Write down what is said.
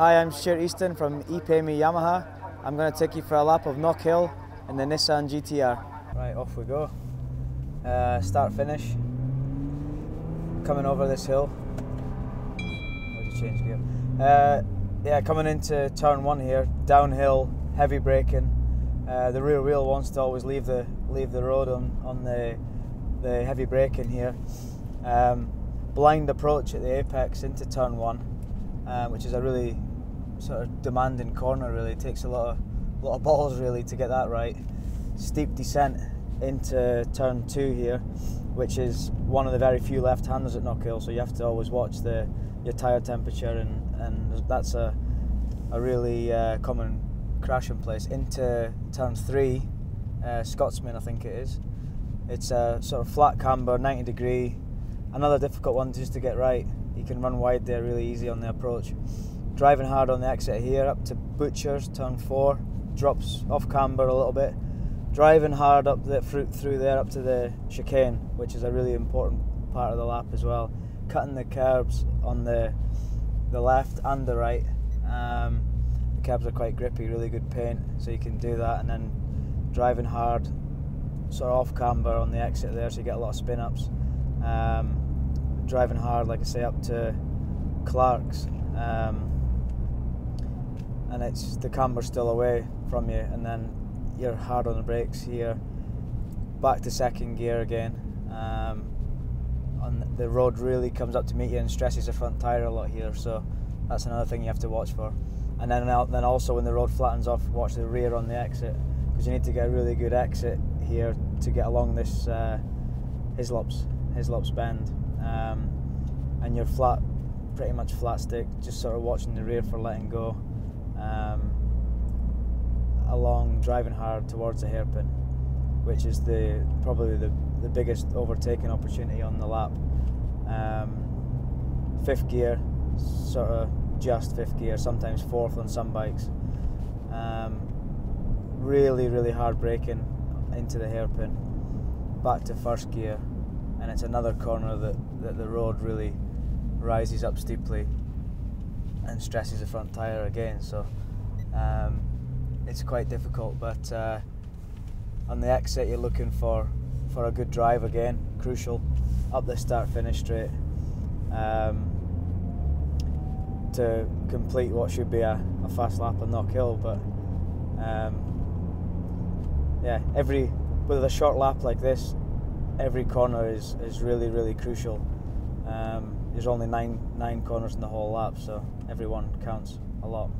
Hi, I'm Stuart Easton from ePayMe Yamaha. I'm going to take you for a lap of Knockhill in the Nissan GTR. Right, off we go. Uh, start finish. Coming over this hill. Change gear? Uh, yeah, coming into turn one here, downhill, heavy braking. Uh, the rear wheel wants to always leave the leave the road on, on the the heavy braking here. Um, blind approach at the apex into turn one, uh, which is a really sort of demanding corner. Really, it takes a lot of lot of balls really to get that right. Steep descent into turn two here, which is one of the very few left-handers at Knockhill. So you have to always watch the your tire temperature, and, and that's a a really uh, common crashing place. Into turn three, uh, Scotsman I think it is. It's a sort of flat camber, 90 degree. Another difficult one just to get right. You can run wide there really easy on the approach. Driving hard on the exit here up to Butchers, turn four, drops off camber a little bit. Driving hard up the fruit through there up to the chicane, which is a really important part of the lap as well. Cutting the curbs on the the left and the right. Um, the curbs are quite grippy, really good paint, so you can do that. And then driving hard, sort of off camber on the exit there, so you get a lot of spin ups. Um, driving hard, like I say, up to Clark's. Um, and it's the camber still away from you, and then you're hard on the brakes here. Back to second gear again. Um, on the road really comes up to meet you and stresses the front tire a lot here, so that's another thing you have to watch for. And then then also when the road flattens off, watch the rear on the exit because you need to get a really good exit here to get along this uh, Hislops Hislops bend, um, and you're flat, pretty much flat stick, just sort of watching the rear for letting go um, along driving hard towards the hairpin, which is the probably the, the biggest overtaking opportunity on the lap. Um, fifth gear, sort of just fifth gear, sometimes fourth on some bikes. Um, really, really hard braking into the hairpin, back to first gear, and it's another corner that, that the road really rises up steeply and stresses the front tyre again. So it's quite difficult. But uh, on the exit, you're looking for for a good drive again, crucial up the start finish straight um, to complete what should be a, a fast lap on Knockhill. But um, yeah, every with a short lap like this, every corner is, is really really crucial. Um, there's only nine nine corners in the whole lap, so every one counts a lot.